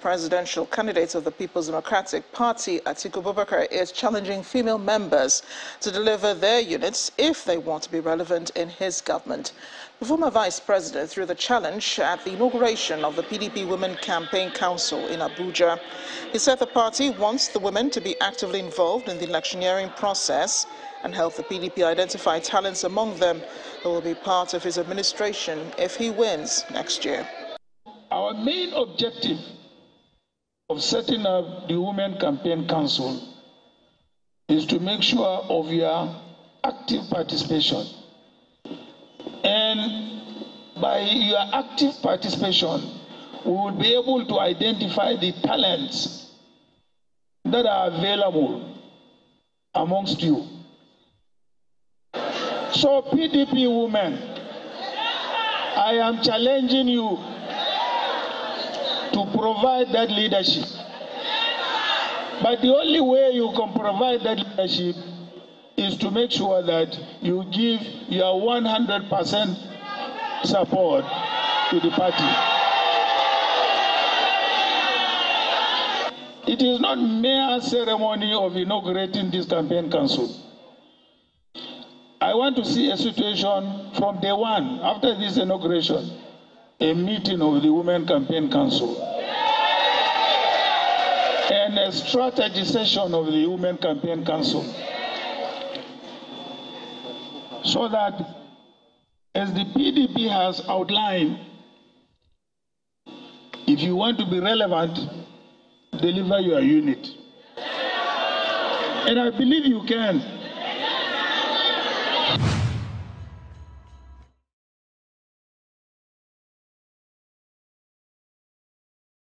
presidential candidate of the People's Democratic Party, Atiku Abubakar, is challenging female members to deliver their units if they want to be relevant in his government. The former vice president threw the challenge at the inauguration of the PDP Women Campaign Council in Abuja. He said the party wants the women to be actively involved in the electioneering process and help the PDP identify talents among them who will be part of his administration if he wins next year. Our main objective of setting up the Women Campaign Council is to make sure of your active participation. And by your active participation, we will be able to identify the talents that are available amongst you. So, PDP women, I am challenging you provide that leadership. But the only way you can provide that leadership is to make sure that you give your 100% support to the party. It is not mere ceremony of inaugurating this campaign council. I want to see a situation from day one after this inauguration a meeting of the Women Campaign Council a strategy session of the Women Campaign Council so that as the PDP has outlined, if you want to be relevant, deliver your unit. And I believe you can.